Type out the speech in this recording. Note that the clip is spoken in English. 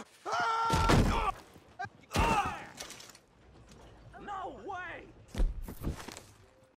Ah! Ah!